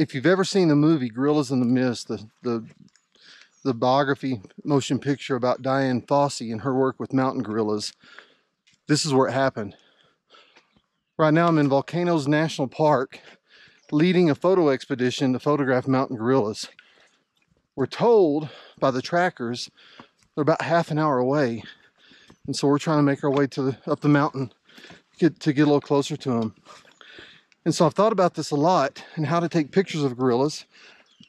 if you've ever seen the movie Gorillas in the Mist, the, the, the biography motion picture about Dian Fossey and her work with mountain gorillas, this is where it happened. Right now I'm in Volcanoes National Park leading a photo expedition to photograph mountain gorillas. We're told by the trackers they're about half an hour away. And so we're trying to make our way to the, up the mountain get, to get a little closer to them. And so I've thought about this a lot and how to take pictures of gorillas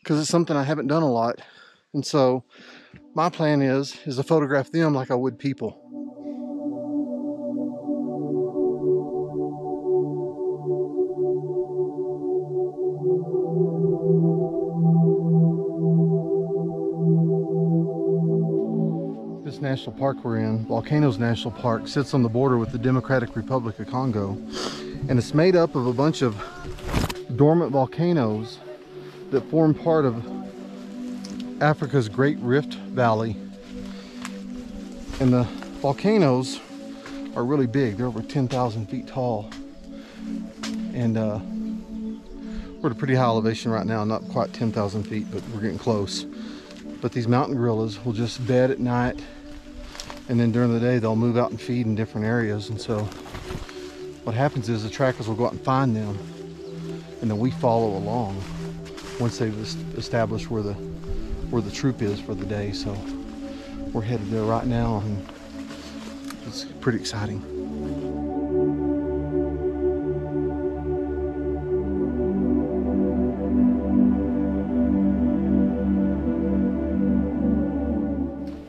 because it's something I haven't done a lot. And so my plan is, is to photograph them like I would people. This national park we're in, Volcanoes National Park, sits on the border with the Democratic Republic of Congo. And it's made up of a bunch of dormant volcanoes that form part of Africa's Great Rift Valley. And the volcanoes are really big. They're over 10,000 feet tall. And uh, we're at a pretty high elevation right now, not quite 10,000 feet, but we're getting close. But these mountain gorillas will just bed at night and then during the day they'll move out and feed in different areas. And so what happens is the trackers will go out and find them and then we follow along once they've established where the where the troop is for the day. So we're headed there right now and it's pretty exciting.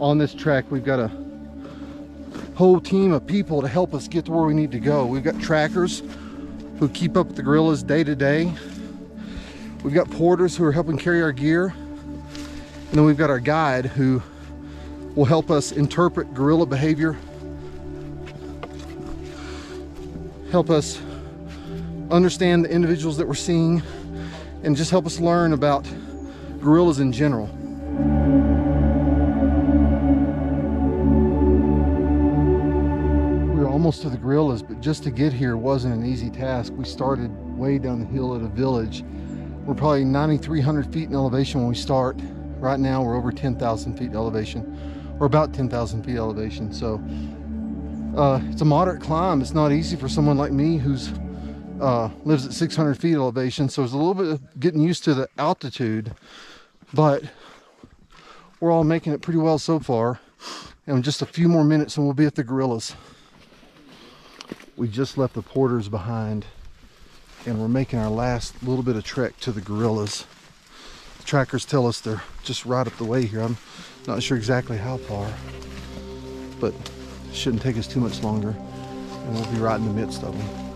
On this track, we've got a whole team of people to help us get to where we need to go. We've got trackers who keep up with the gorillas day to day. We've got porters who are helping carry our gear. And then we've got our guide who will help us interpret gorilla behavior, help us understand the individuals that we're seeing, and just help us learn about gorillas in general. Almost to the gorillas, but just to get here wasn't an easy task. We started way down the hill at a village. We're probably 9,300 feet in elevation when we start. Right now we're over 10,000 feet elevation, or about 10,000 feet elevation. So uh, it's a moderate climb. It's not easy for someone like me who's uh, lives at 600 feet elevation. So it's a little bit of getting used to the altitude, but we're all making it pretty well so far. And just a few more minutes and we'll be at the gorillas. We just left the porters behind and we're making our last little bit of trek to the gorillas. The trackers tell us they're just right up the way here. I'm not sure exactly how far, but it shouldn't take us too much longer and we'll be right in the midst of them.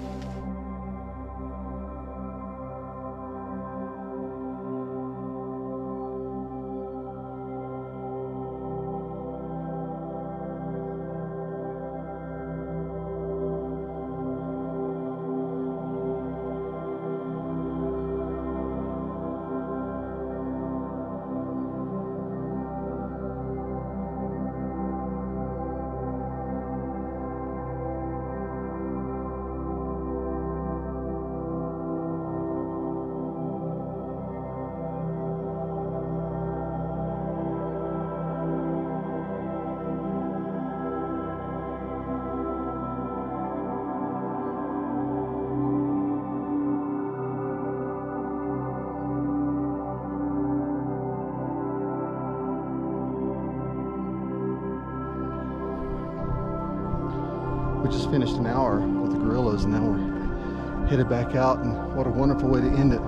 We just finished an hour with the gorillas and now we're headed back out and what a wonderful way to end it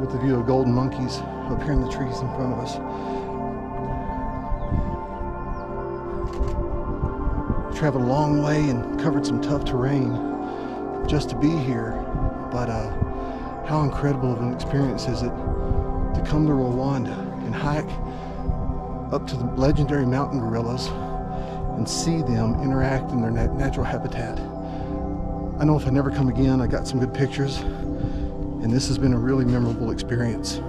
with the view of golden monkeys up here in the trees in front of us. Traveled a long way and covered some tough terrain just to be here, but uh, how incredible of an experience is it to come to Rwanda and hike up to the legendary mountain gorillas and see them interact in their nat natural habitat. I know if I never come again, I got some good pictures, and this has been a really memorable experience.